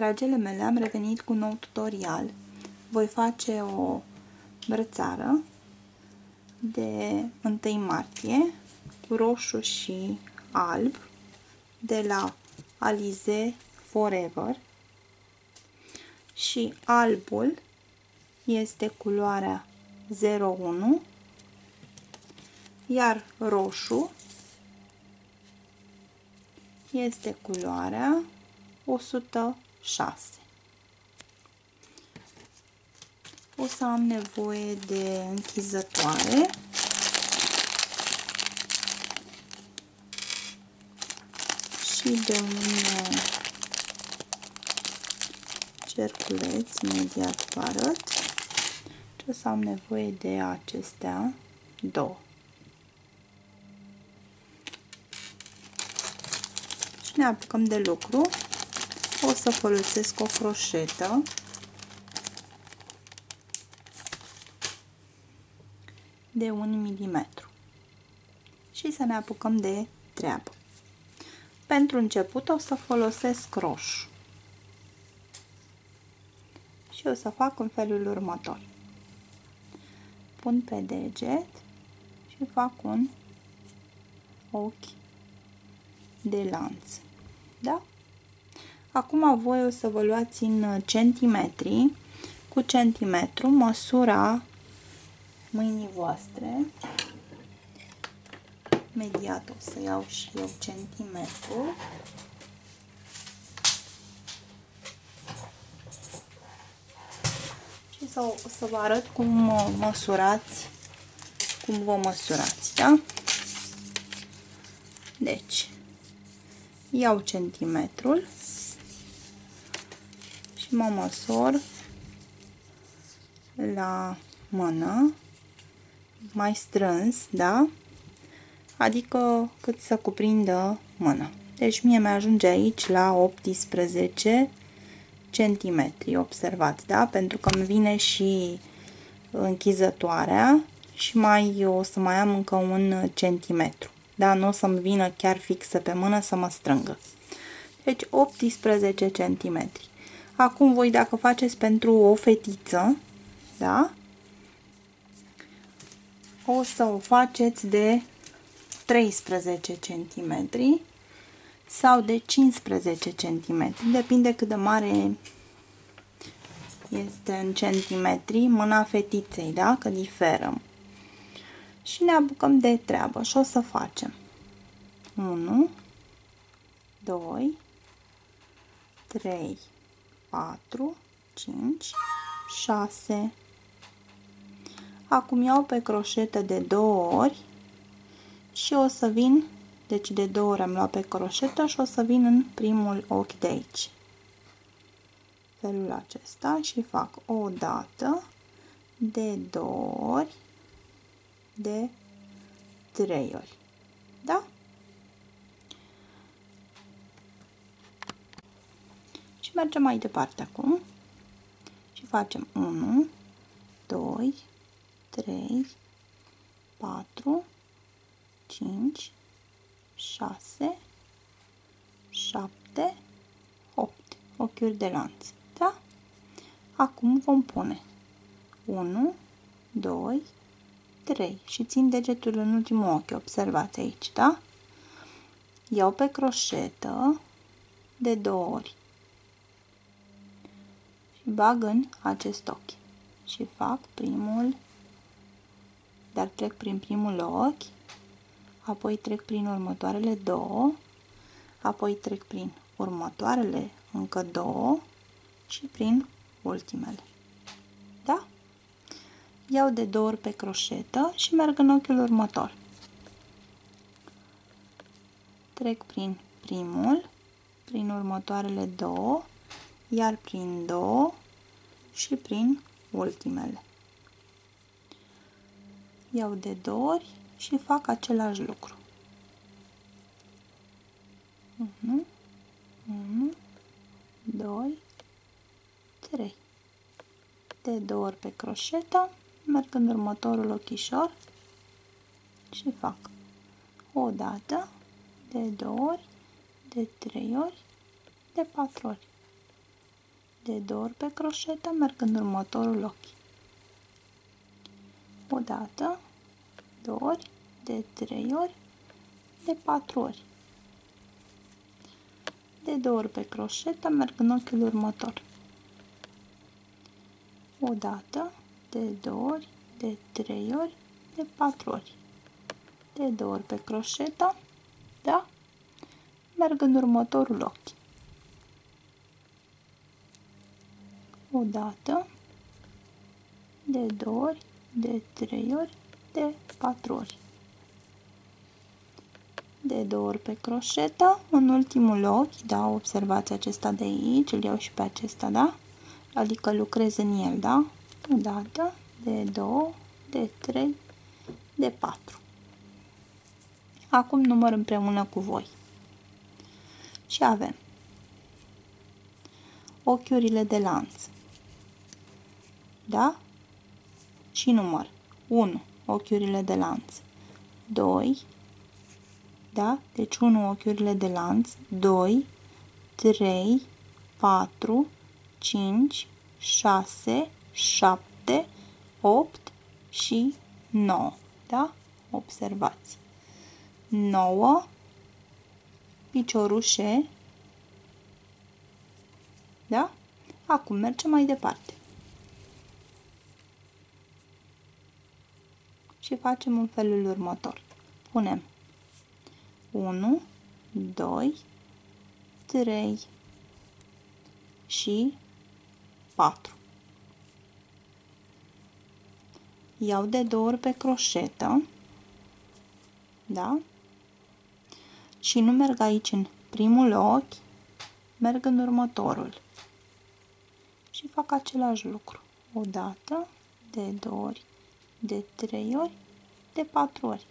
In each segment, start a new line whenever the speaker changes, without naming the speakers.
Dragele mele, am revenit cu un nou tutorial. Voi face o brățară de 1 martie, roșu și alb, de la Alize Forever. Și albul este culoarea 01, iar roșu este culoarea 106. O să am nevoie de închizătoare. Și de un cerculeț, imediat vă arăt. Și o să am nevoie de acestea două. Și ne apucăm de lucru o să folosesc o croșetă de 1 mm și să ne apucăm de treabă. Pentru început o să folosesc roșu și o să fac în felul următor. Pun pe deget și fac un ochi de lanț. Da? Acum voi o să vă luați în centimetri, cu centimetru, măsura mâinii voastre. Imediat o să iau și eu centimetru. Și să, o să vă arăt cum măsurați, cum vă măsurați, da? Deci, iau centimetrul și mă măsor la mână mai strâns, da? Adică cât să cuprindă mâna. Deci mie mi-ajunge aici la 18 centimetri, observați, da? Pentru că îmi vine și închizătoarea și mai o să mai am încă un centimetru. Da? Nu o să-mi vină chiar fixă pe mână să mă strângă. Deci 18 centimetri. Acum voi dacă faceți pentru o fetiță, da? O să o faceți de 13 cm sau de 15 cm. Depinde cât de mare este în centimetri mâna fetiței, da? Că diferă. Și ne apucăm de treabă și o să facem 1, 2, 3, 4, 5, 6. Acum iau pe croșetă de două ori și o să vin, deci de două ori am luat pe croșetă și o să vin în primul ochi de aici. Felul acesta și fac o dată, de două ori, de trei ori. Da? Și mergem mai departe acum și facem 1, 2, 3, 4, 5, 6, 7, 8 ochiuri de lanț. Da? Acum vom pune 1, 2, 3 și țin degetul în ultimul ochi. Observați aici, da? Iau pe croșetă de două ori bag în acest ochi și fac primul, dar trec prin primul ochi, apoi trec prin următoarele două, apoi trec prin următoarele încă două și prin ultimele. Da? Iau de două ori pe croșetă și merg în ochiul următor. Trec prin primul, prin următoarele două, iar prin două și prin ultimele. Iau de două ori și fac același lucru. 1, 1, 2, 3. De două ori pe croșetă, merg în următorul ochișor și fac o dată, de două ori, de trei ori, de patru ori. De două ori pe croșetă, merg în următorul ochi. O dată, două ori, de trei ori, de patru ori. De două ori pe croșetă, merg în ochiul următor. O dată, de două ori, de trei ori, de patru ori. De două ori pe croșetă, da? Merg în următorul ochi. O dată, de două ori, de trei ori, de patru ori. De două ori pe croșetă, în ultimul ochi, da, observați acesta de aici, îl iau și pe acesta, da? Adică lucrez în el, da? O dată, de două, de trei, de patru. Acum număr împreună cu voi. Și avem ochiurile de lanț. Da? Și număr 1. Ochiurile de lanț. 2. Da? Deci 1 ochiurile de lanț. 2, 3, 4, 5, 6, 7, 8 și 9. Da? Observați. 9 piciorușe. Da? Acum mergem mai departe. Și facem în felul următor. Punem 1, 2, 3 și 4. Iau de două ori pe croșetă, da? Și nu merg aici în primul ochi, merg în următorul. Și fac același lucru. O dată, de două ori, de trei ori, de patru ori.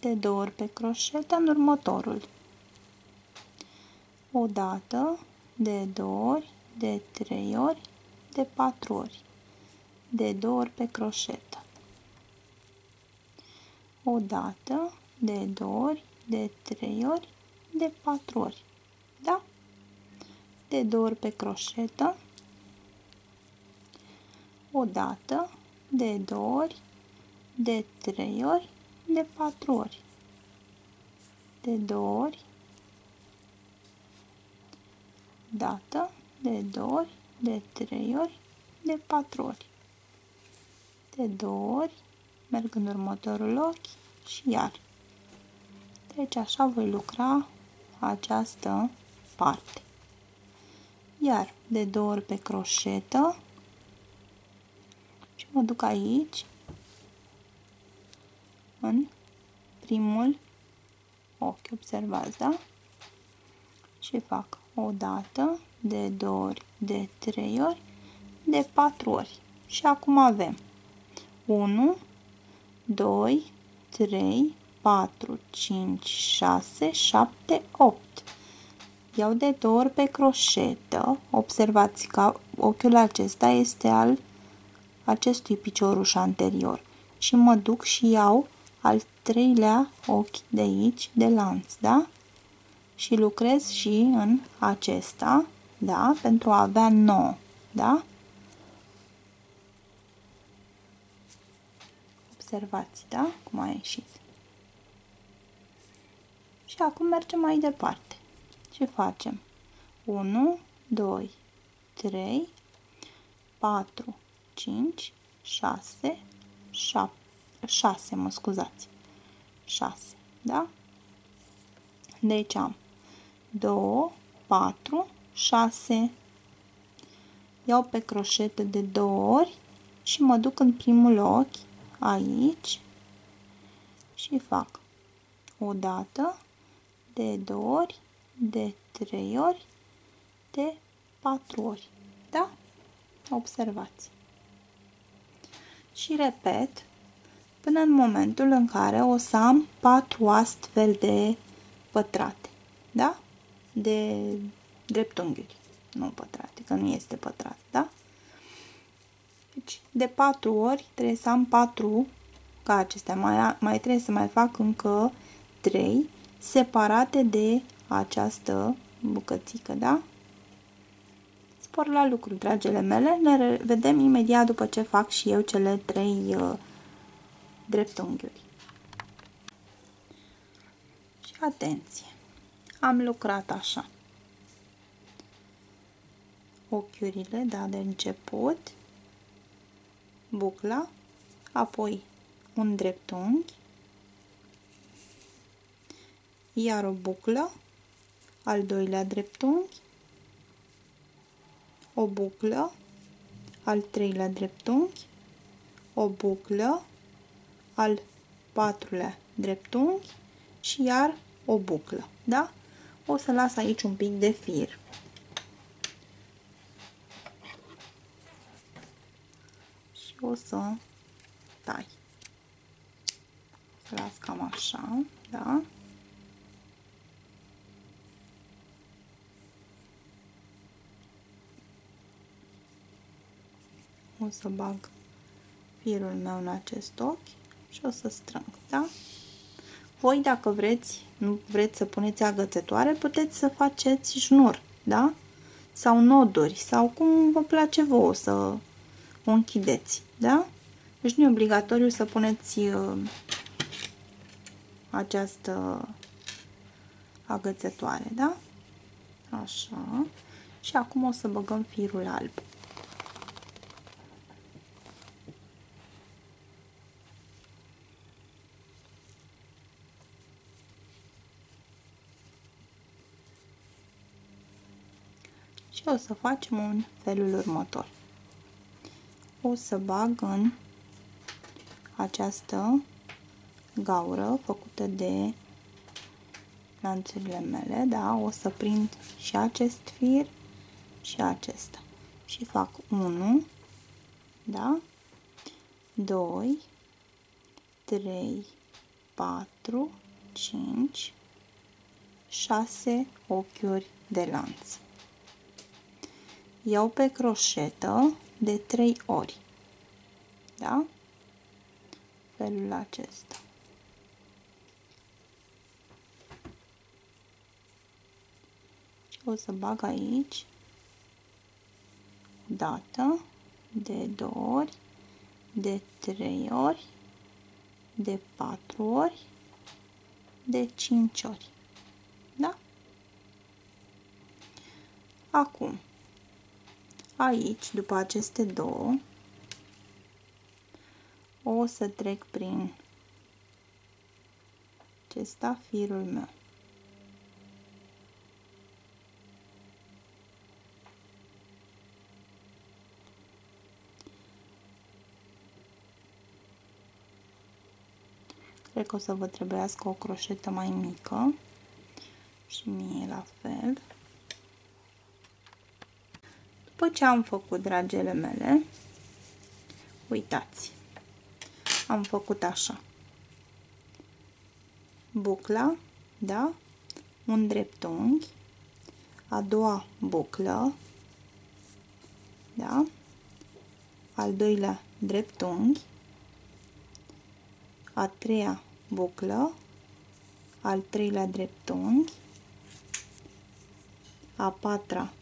De două ori pe croșetă în următorul. O dată, de două ori, de trei ori, de patru ori. De două ori pe croșetă. O dată, de două ori, de trei ori, de patru ori. Da? De două ori pe croșetă. O dată, de două ori, de trei ori, de patru ori. De două ori, dată, de două ori, de trei ori, de patru ori. De două ori, merg în următorul ochi și iar. Deci așa voi lucra această parte. Iar de două ori pe croșetă și mă duc aici în primul ochi, observați, da? Și fac o dată, de două ori, de trei ori, de patru ori. Și acum avem 1, 2, 3, 4, 5, 6, 7, 8. Iau de două ori pe croșetă. Observați că ochiul acesta este al acestui picioruș anterior. Și mă duc și iau al treilea ochi de aici, de lanț, da? Și lucrez și în acesta, da? Pentru a avea 9, da? Observați, da? Cum a ieșit. Și acum mergem mai departe. Ce facem? 1, 2, 3, 4, 5, 6, 7, 6, mă scuzați. 6, da? Deci am 2, 4, 6. Iau pe croșetă de două ori și mă duc în primul ochi, aici, și fac o dată, de două ori, de trei ori, de patru ori. Da? Observați. Și repet până în momentul în care o să am patru astfel de pătrate. Da? De dreptunghiuri. Nu pătrate, că nu este pătrat, da? Deci, de patru ori trebuie să am patru ca acestea. Mai, mai trebuie să mai fac încă trei separate de această bucățică, da? Spor la lucru, dragele mele. Ne vedem imediat după ce fac și eu cele trei uh, dreptunghiuri. Și atenție! Am lucrat așa. Ochiurile, da, de început, bucla, apoi un dreptunghi, iar o buclă, al doilea dreptunghi, o buclă, al treilea dreptunghi, o buclă, al patrulea dreptunghi și iar o buclă, da? O să las aici un pic de fir. Și o să tai. Să las cam așa, da? O să bag firul meu în acest ochi și o să strâng, da? Voi, dacă vreți, nu vreți să puneți agățătoare, puteți să faceți șnur, da? Sau noduri, sau cum vă place vouă să o închideți, da? Deci nu e obligatoriu să puneți uh, această agățătoare, da? Așa. Și acum o să băgăm firul alb. Și o să facem un felul următor. O să bag în această gaură făcută de lanțurile mele, da, o să prind și acest fir și acesta. Și fac 1, da, 2, 3, 4, 5, 6 ochiuri de lanț iau pe croșetă de 3 ori. Da? Felul acesta. Și o să bag aici dată de 2 ori, de 3 ori, de 4 ori, de 5 ori. Da? Acum, aici, după aceste două, o să trec prin acesta firul meu. Cred că o să vă trebuiască o croșetă mai mică și mie la fel. După ce am făcut, dragele mele, uitați, am făcut așa. Bucla, da? Un dreptunghi, a doua buclă, da? Al doilea dreptunghi, a treia buclă, al treilea dreptunghi, a patra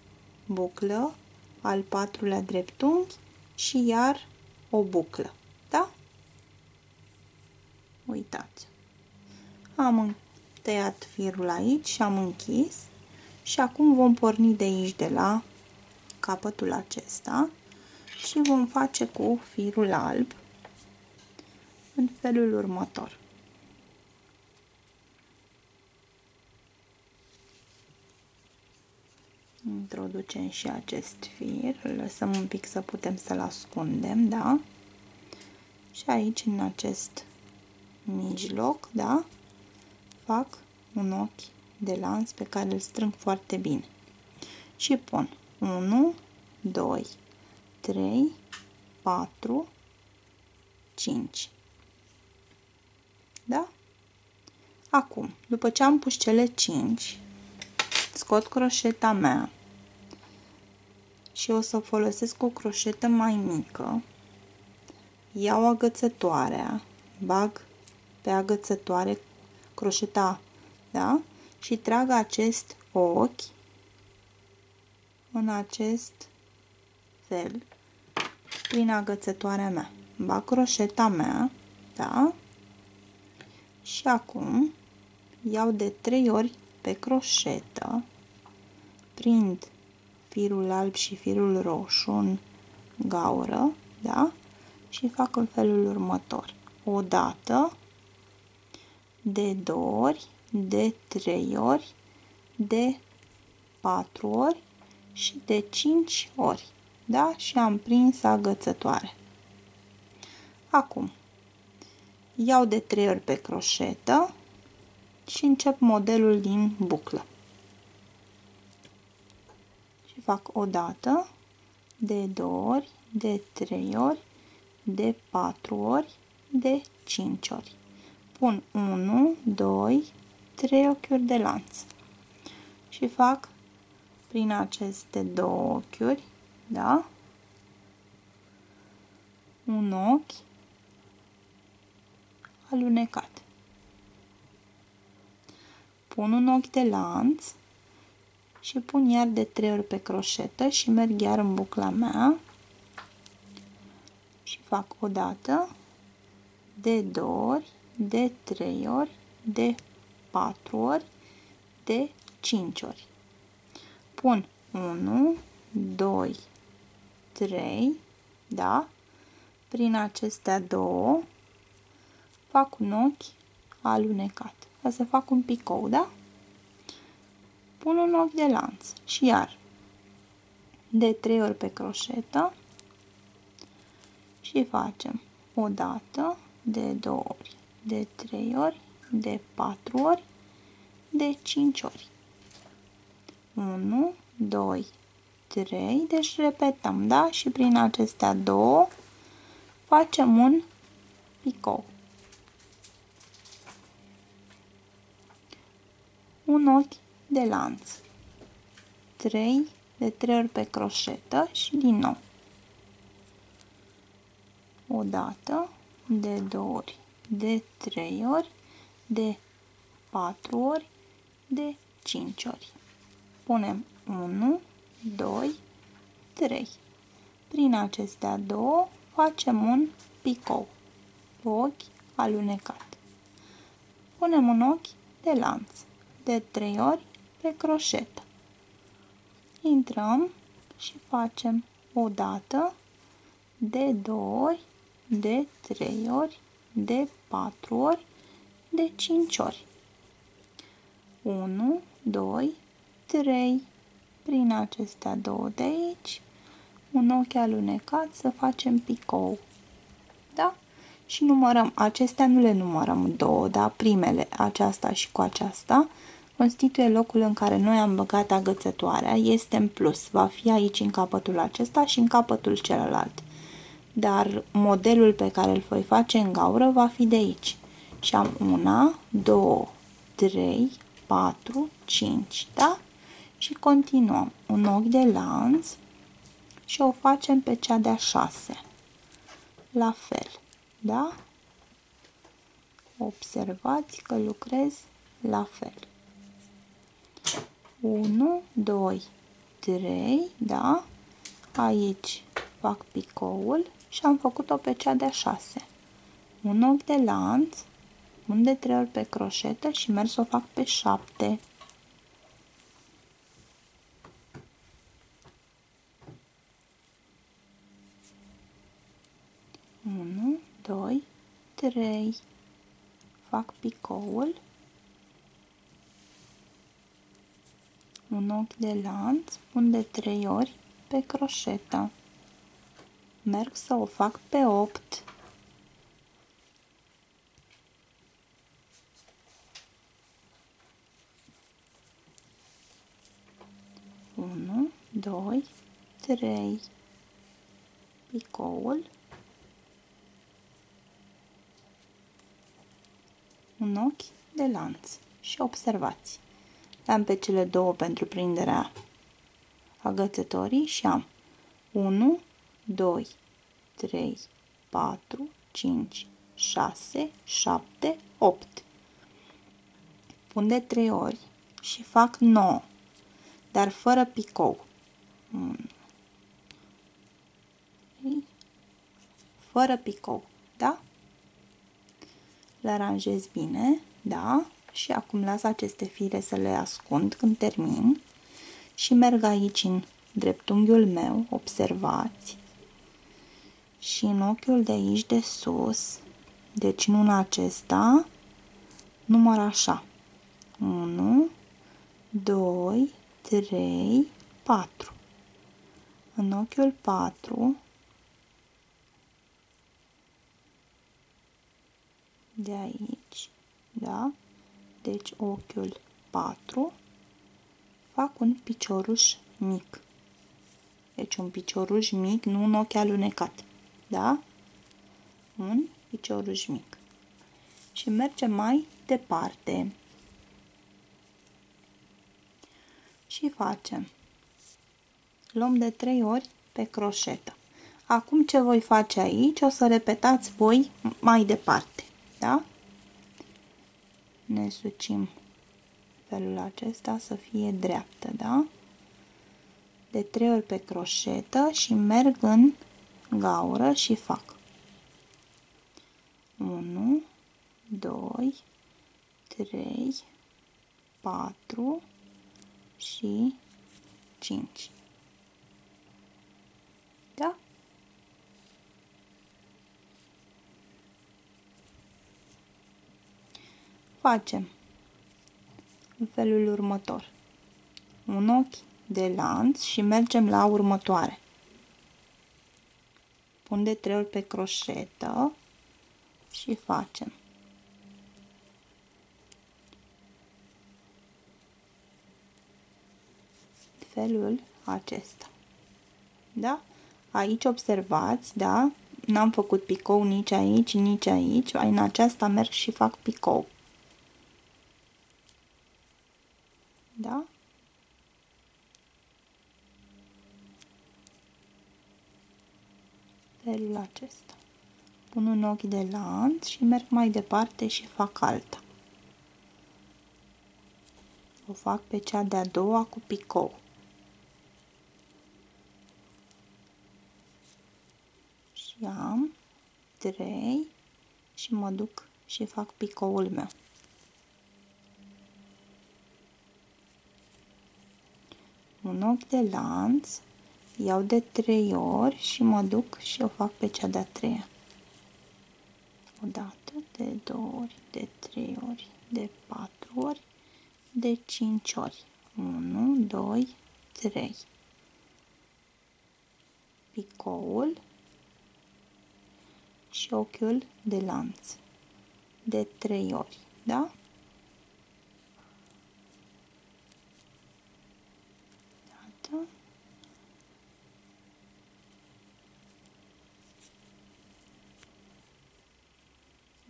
buclă, al patrulea dreptunghi și iar o buclă. Da? Uitați. Am tăiat firul aici și am închis și acum vom porni de aici de la capătul acesta și vom face cu firul alb în felul următor. Introducem și acest fir, îl lăsăm un pic să putem să-l ascundem, da? Și aici, în acest mijloc, da? Fac un ochi de lans pe care îl strâng foarte bine. Și pun 1, 2, 3, 4, 5. Da? Acum, după ce am pus cele 5, scot croșeta mea și o să folosesc o croșetă mai mică. Iau agățătoarea, bag pe agățătoare croșeta, da? Și trag acest ochi în acest fel prin agățătoarea mea. Bag croșeta mea, da? Și acum iau de 3 ori pe croșetă, prind firul alb și firul roșu în gaură, da? Și fac în felul următor. O dată, de două ori, de trei ori, de patru ori și de cinci ori. Da? Și am prins agățătoare. Acum, iau de trei ori pe croșetă și încep modelul din buclă. Și fac o dată, de două ori, de trei ori, de patru ori, de cinci ori. Pun 1, 2, 3 ochiuri de lanț și fac prin aceste două ochiuri, da? Un ochi alunecat. Pun un ochi de lanț și pun iar de trei ori pe croșetă și merg iar în bucla mea și fac o dată, de două ori, de trei ori, de patru ori, de 5 ori. Pun 1, 2, 3, da? Prin acestea două fac un ochi alunecat. Ca să fac un picou, da? Pun un ochi de lanț și iar de 3 ori pe croșetă și facem o dată, de 2 ori, de 3 ori, de 4 ori, de 5 ori. 1, 2, 3, deci repetăm, da? Și prin acestea două facem un picou. Un ochi de lanț. 3 de 3 ori pe croșetă și din nou. O dată, de 2 ori, de 3 ori, de 4 ori, de 5 ori punem 1, 2, 3. Prin acestea două facem un picou, ochi alunecat. Punem un ochi de lanț de 3 ori pe croșetă. Intrăm și facem o dată de 2 ori, de 3 ori, de 4 ori, de 5 ori. 1, 2, 3 prin acestea două de aici, un ochi alunecat să facem picou. Da? Și numărăm, acestea nu le numărăm două, da? Primele, aceasta și cu aceasta, constituie locul în care noi am băgat agățătoarea, este în plus, va fi aici în capătul acesta și în capătul celălalt. Dar modelul pe care îl voi face în gaură va fi de aici. Și am una, două, trei, patru, cinci, da? și continuăm un ochi de lanț și o facem pe cea de-a șase. La fel, da? Observați că lucrez la fel. 1, 2, 3, da? Aici fac picoul și am făcut-o pe cea de-a șase. Un ochi de lanț, un de trei ori pe croșetă și merg să o fac pe șapte. 2, 3. Fac picoul. Un ochi de lanț, pun de 3 ori pe croșetă. Merg să o fac pe 8. Unu, doi, trei. Picoul. un ochi de lanț și observați. Am pe cele două pentru prinderea agățătorii și am 1, 2, 3, 4, 5, 6, 7, 8. Pun de 3 ori și fac 9, dar fără picou. 1, fără picou, da? Le aranjez bine, da? Și acum las aceste fire să le ascund când termin și merg aici în dreptunghiul meu, observați, și în ochiul de aici de sus, deci nu în acesta, număr așa. 1, 2, 3, 4. În ochiul 4 de aici, da? Deci ochiul 4 fac un picioruș mic. Deci un picioruș mic, nu un ochi alunecat. Da? Un picioruș mic. Și mergem mai departe. Și facem. Luăm de 3 ori pe croșetă. Acum ce voi face aici, o să repetați voi mai departe. Da? Ne sucim felul acesta să fie dreaptă, da? De 3 ori pe croșetă și merg în gaură și fac 1, 2, 3, 4 și 5. Da? Facem în felul următor. Un ochi de lanț și mergem la următoare. Pun de trei ori pe croșetă și facem. Felul acesta. Da? Aici observați, da? N-am făcut picou nici aici, nici aici. În aceasta merg și fac picou. Da? Felul acesta. Pun un ochi de lanț și merg mai departe și fac alta. O fac pe cea de-a doua cu picou. Și am 3 și mă duc și fac picoul meu. Un ochi de lanț, iau de trei ori și mă duc și o fac pe cea de-a treia. O dată, de două ori, de trei ori, de patru ori, de cinci ori. 1, 2, 3. Picoul și ochiul de lanț de trei ori, da?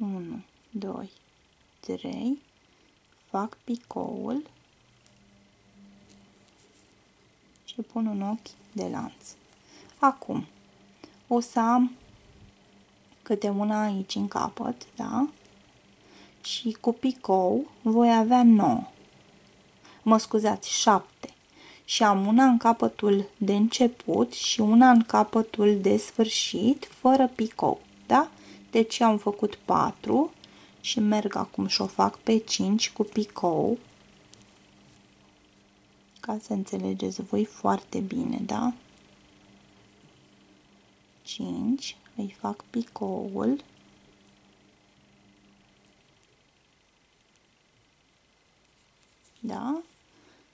1, 2, 3, fac picoul și pun un ochi de lanț. Acum, o să am câte una aici în capăt, da? Și cu picou voi avea 9. Mă scuzați, 7. Și am una în capătul de început și una în capătul de sfârșit, fără picou, da? Deci am făcut 4 și merg acum și o fac pe 5 cu picou. Ca să înțelegeți voi foarte bine, da? 5, îi fac picoul. Da?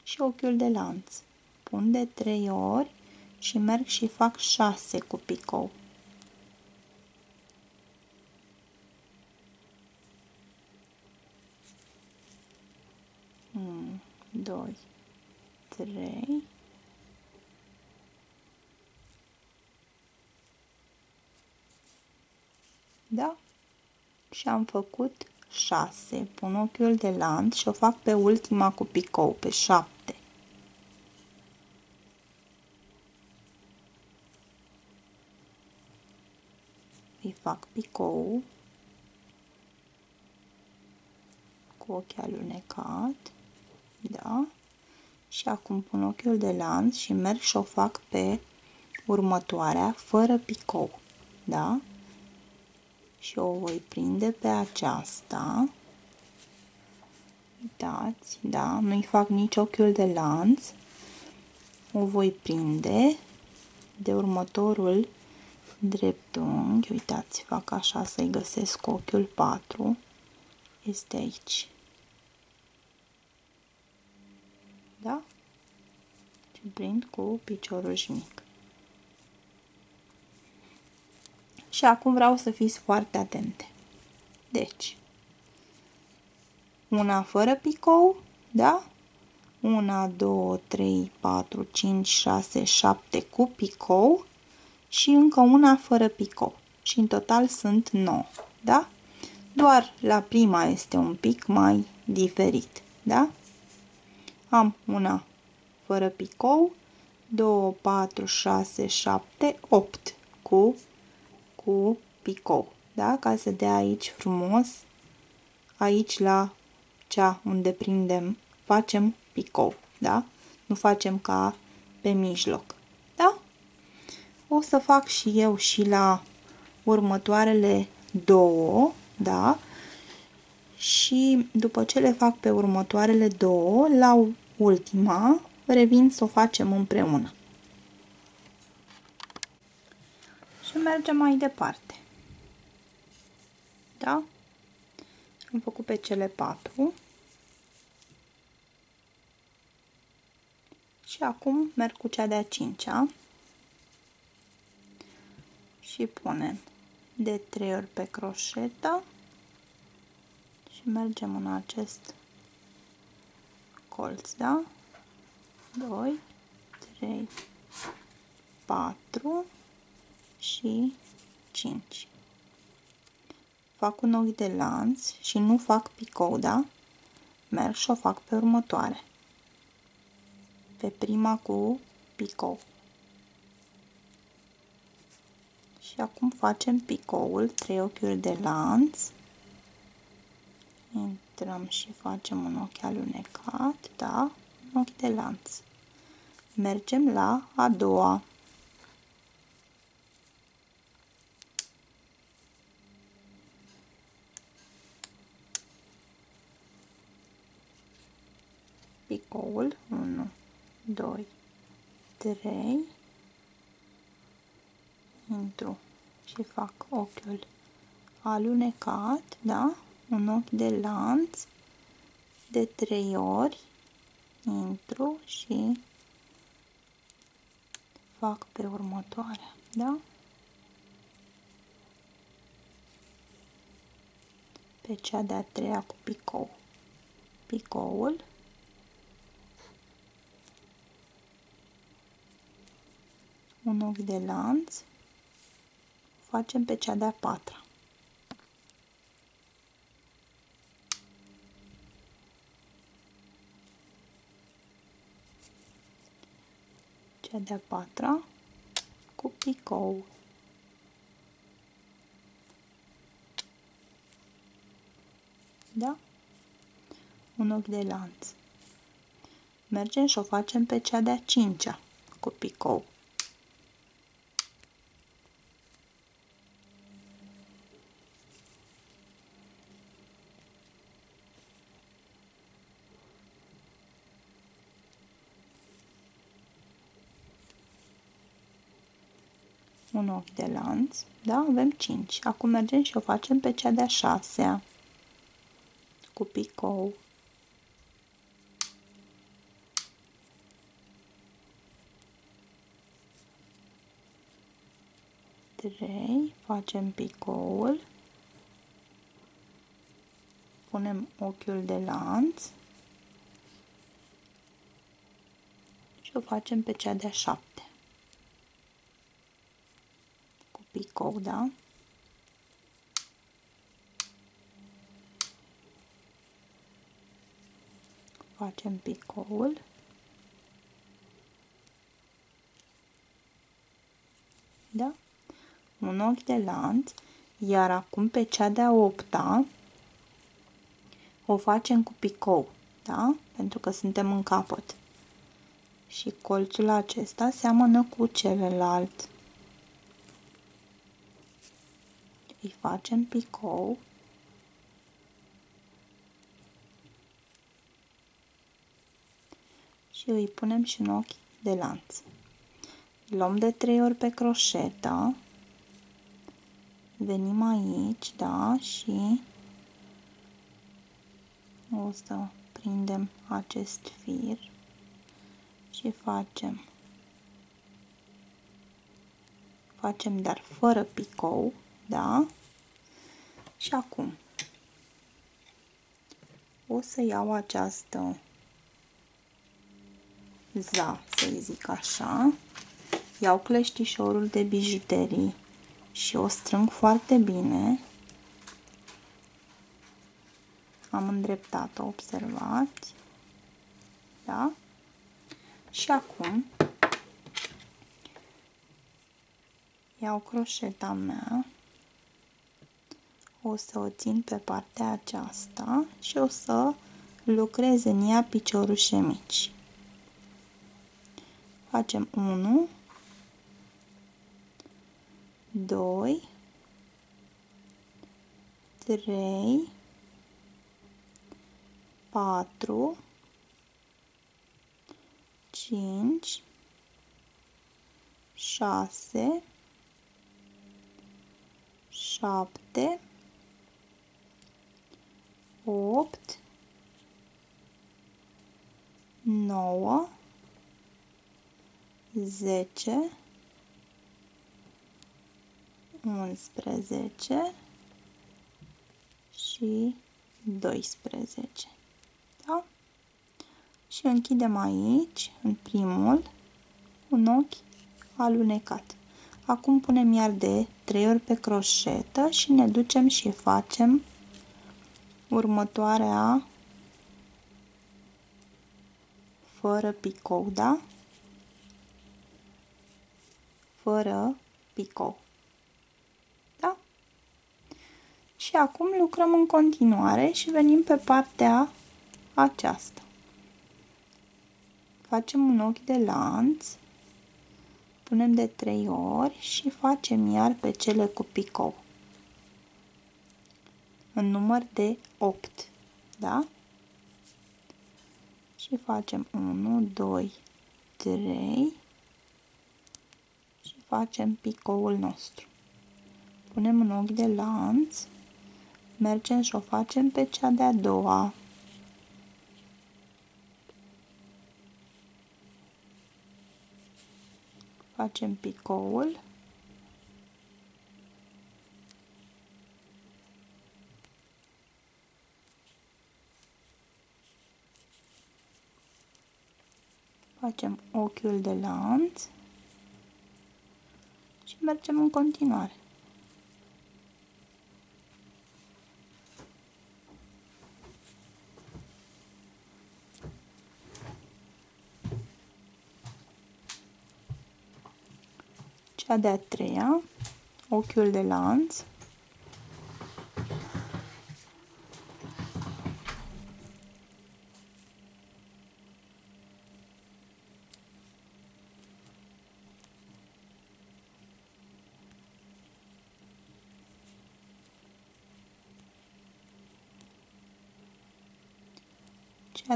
Și ochiul de lanț. Pun de 3 ori și merg și fac 6 cu picou. 2, 3, da? Și am făcut 6. Pun ochiul de lanț și o fac pe ultima cu picou, pe 7. Îi fac picou cu ochiul alunecat da? Și acum pun ochiul de lanț și merg și o fac pe următoarea fără picou, da? și o voi prinde pe aceasta. Uitați, da, nu-i fac nici ochiul de lanț. O voi prinde de următorul dreptunghi. Uitați, fac așa să-i găsesc ochiul 4. Este aici. Da? Și prind cu piciorul mic. Și acum vreau să fiți foarte atente. Deci, una fără picou, da? Una, două, trei, patru, cinci, șase, șapte cu picou și încă una fără picou. Și în total sunt 9, da? Doar la prima este un pic mai diferit, da? Am una fără picou, 2, 4, 6, 7, 8 cu cu picou, da? Ca să dea aici frumos, aici la cea unde prindem, facem picou, da? Nu facem ca pe mijloc, da? O să fac și eu și la următoarele două, da? Și după ce le fac pe următoarele două, la ultima, revin să o facem împreună. și mergem mai departe. Da? Am făcut pe cele patru. Și acum merg cu cea de-a cincea și punem de trei ori pe croșetă și mergem în acest colț, da? 2, 3, 4 și 5. Fac un ochi de lanț și nu fac picou, da? Merg și o fac pe următoare. Pe prima cu picou. Și acum facem picoul, trei ochiuri de lanț. Intrăm și facem un ochi alunecat, da? Un ochi de lanț. Mergem la a doua. picoul 1 2 3 intru și fac ochiul alunecat, da? Un ochi de lanț de 3 ori intru și fac pe următoarea, da? Pe cea de-a treia cu picou. Picoul un ochi de lanț, facem pe cea de-a patra. Cea de-a patra cu picou. Da? Un ochi de lanț. Mergem și o facem pe cea de-a cincea cu picou. Un ochi de lanț, da? Avem 5. Acum mergem și o facem pe cea de-a șasea cu picou. Trei, facem picoul, punem ochiul de lanț și o facem pe cea de-a șapte. Picou, da? Facem picoul. Da? Un ochi de lanț, iar acum pe cea de-a opta o facem cu picou, da? Pentru că suntem în capăt. Și colțul acesta seamănă cu celălalt. Îi facem picou. Și îi punem și în ochi de lanț. Luăm de trei ori pe croșetă, venim aici, da, și o să prindem acest fir și facem. Facem dar fără picou, da? Și acum o să iau această za, să zic așa, iau cleștișorul de bijuterii și o strâng foarte bine. Am îndreptat-o, observați. Da? Și acum iau croșeta mea, o să o țin pe partea aceasta și o să lucrez în ea piciorușe mici. Facem 1, 2, 3, 4, 5, 6, 7, 8, 9, 10, 11 și 12. Da? Și închidem aici, în primul, un ochi alunecat. Acum punem iar de 3 ori pe croșetă și ne ducem și facem următoarea fără picou, da? Fără picou. Da? Și acum lucrăm în continuare și venim pe partea aceasta. Facem un ochi de lanț punem de 3 ori și facem iar pe cele cu picou. În număr de 8, da? Și facem 1, 2, 3 și facem picoul nostru. Punem în ochi de lanț, mergem și o facem pe cea de-a doua. facem picoul facem ochiul de lanț și mergem în continuare. Cea de-a treia, ochiul de lanț.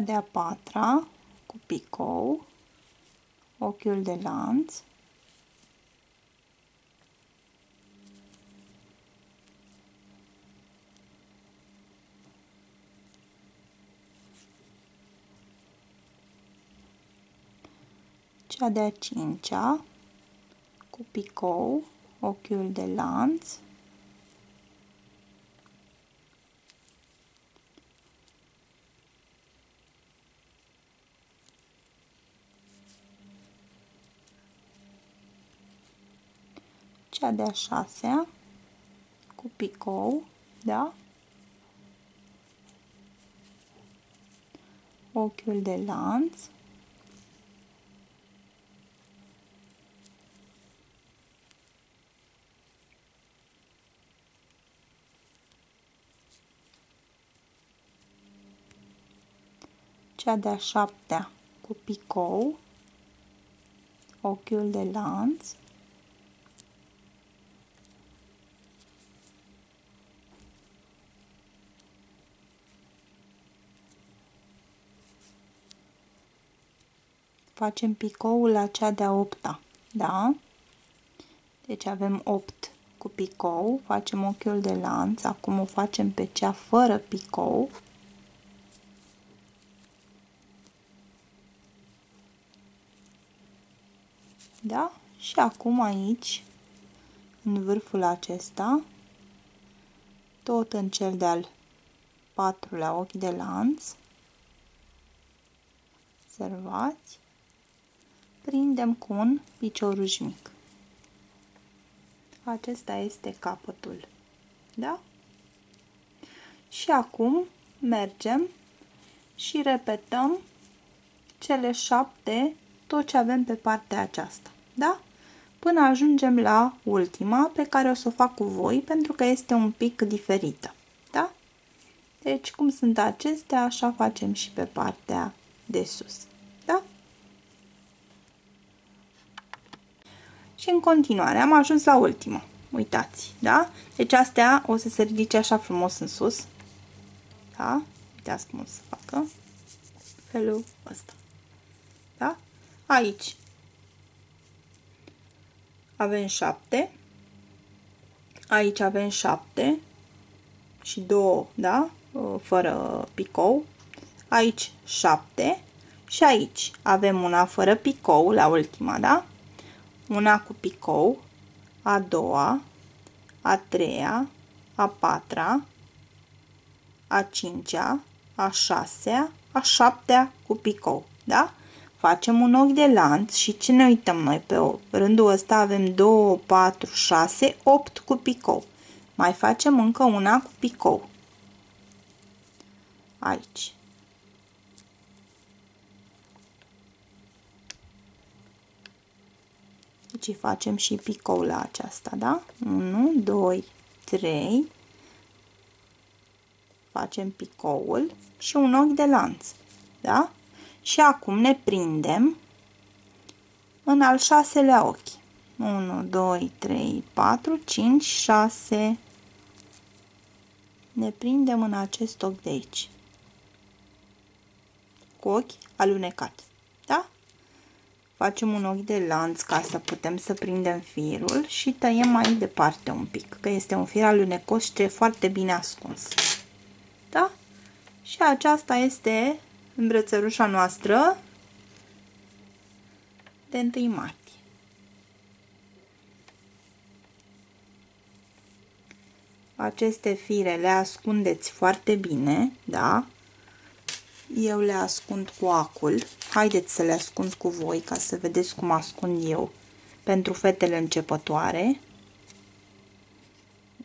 Cea de-a patra, cu picou, ochiul de lanț. cea de-a cincea cu picou, ochiul de lanț, cea de-a șasea cu picou, da? Ochiul de lanț, cea de-a șaptea cu picou, ochiul de lanț, facem picoul la cea de-a opta, da? Deci avem 8 cu picou, facem ochiul de lanț, acum o facem pe cea fără picou. Da? Și acum aici, în vârful acesta, tot în cel de-al patrulea ochi de lanț, observați, prindem cu un picioruș mic. Acesta este capătul. Da? Și acum mergem și repetăm cele șapte, tot ce avem pe partea aceasta. Da? Până ajungem la ultima, pe care o să o fac cu voi, pentru că este un pic diferită. Da? Deci, cum sunt acestea, așa facem și pe partea de sus. Da? Și în continuare am ajuns la ultima. Uitați, da? Deci astea o să se ridice așa frumos în sus. Da? Uitați cum o să facă. Felul ăsta. Da? Aici avem 7. Aici avem 7 și 2, da? Fără picou. Aici 7 și aici avem una fără picou la ultima, da? Una cu picou, a doua, a treia, a patra, a cincea, a șasea, a șaptea cu picou, da? Facem un ochi de lanț și ce ne uităm noi pe rândul ăsta avem 2, 4, 6, 8 cu picou. Mai facem încă una cu picou. Aici. Deci facem și picou la aceasta, da? 1, 2, 3. Facem picoul și un ochi de lanț, da? Și acum ne prindem în al șaselea ochi. 1, 2, 3, 4, 5, 6. Ne prindem în acest ochi de aici. Cu ochi alunecați. Da? Facem un ochi de lanț ca să putem să prindem firul și tăiem mai departe un pic, că este un fir alunecos și foarte bine ascuns. Da? Și aceasta este îmbrățărușa noastră de 1 martie. Aceste fire le ascundeți foarte bine, da? Eu le ascund cu acul. Haideți să le ascund cu voi ca să vedeți cum ascund eu pentru fetele începătoare.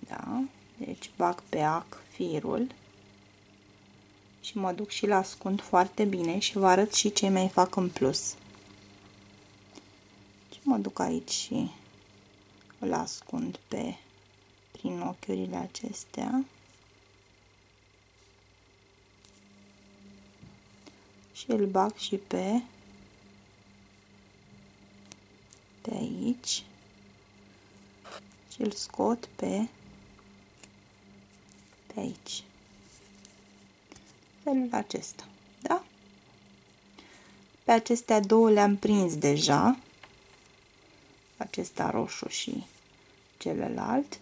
Da? Deci bag pe ac firul și mă duc și la ascund foarte bine și vă arăt și ce mai fac în plus. Și mă duc aici și îl ascund pe prin ochiurile acestea. Și îl bag și pe pe aici și îl scot pe pe aici felul acesta. Da? Pe acestea două le-am prins deja. Acesta roșu și celălalt.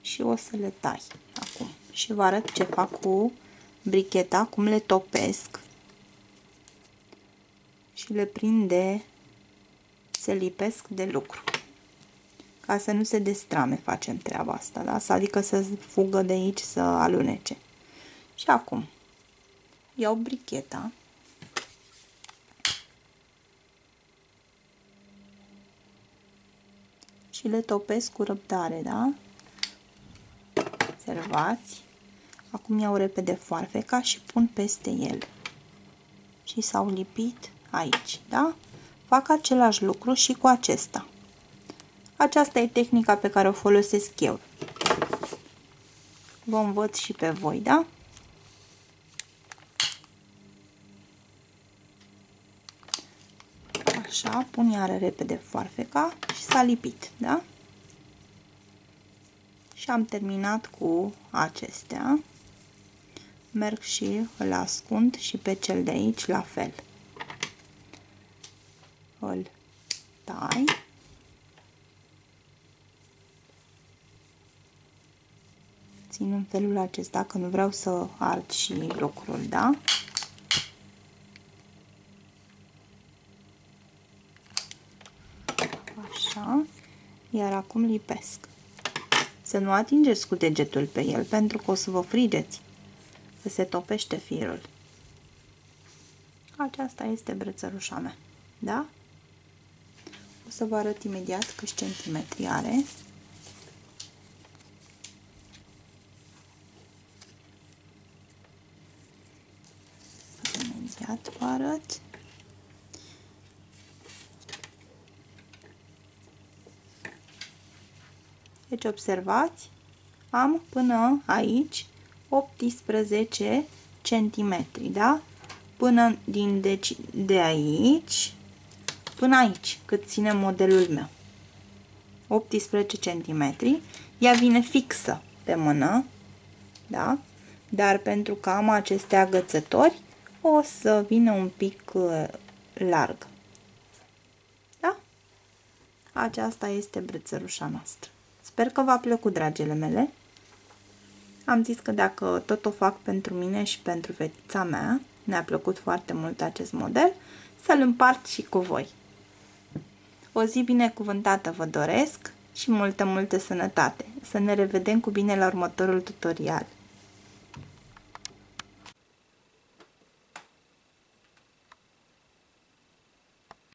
Și o să le tai acum. Și vă arăt ce fac cu bricheta, cum le topesc. Și le prinde, se lipesc de lucru. Ca să nu se destrame facem treaba asta, da? Adică să fugă de aici, să alunece. Și acum iau bricheta și le topesc cu răbdare, da? Observați. Acum iau repede foarfeca și pun peste el. Și s-au lipit aici, da? Fac același lucru și cu acesta. Aceasta e tehnica pe care o folosesc eu. Vă învăț și pe voi, da? Așa, pun iară repede foarfeca și s-a lipit, da? Și am terminat cu acestea. Merg și îl ascund și pe cel de aici la fel. Îl tai. Țin în felul acesta, că nu vreau să ard și lucrul, da? Așa. Iar acum lipesc. Să nu atingeți cu degetul pe el, pentru că o să vă frigeți. Să se topește firul. Aceasta este brățărușa mea. Da? O să vă arăt imediat câți centimetri are. Imediat vă arăt. Deci observați, am până aici 18 centimetri, da? Până din deci de aici până aici, cât ține modelul meu. 18 cm. Ea vine fixă pe mână, da? Dar pentru că am aceste agățători, o să vină un pic uh, larg. Da? Aceasta este brățărușa noastră. Sper că v-a plăcut, dragile mele. Am zis că dacă tot o fac pentru mine și pentru fetița mea, ne-a plăcut foarte mult acest model, să-l împart și cu voi. O zi binecuvântată vă doresc și multă, multă sănătate. Să ne revedem cu bine la următorul tutorial.